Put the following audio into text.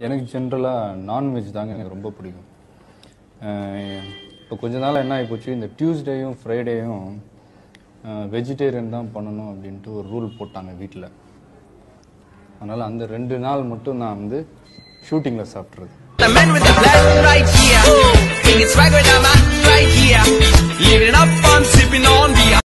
எனக்கு ஜென்ரலாக நான்வெஜ் தாங்க எனக்கு ரொம்ப பிடிக்கும். இப்போ கொஞ்ச நாள் என்ன ஆகிப்போச்சு இந்த டியூஸ்டேயும் ஃப்ரைடேயும் வெஜிடேரியன் தான் பண்ணணும் அப்படின்ட்டு ஒரு ரூல் போட்டாங்க வீட்டில் அதனால் அந்த ரெண்டு நாள் மட்டும் நான் வந்து ஷூட்டிங்கில் சாப்பிட்றது The man with the black right here.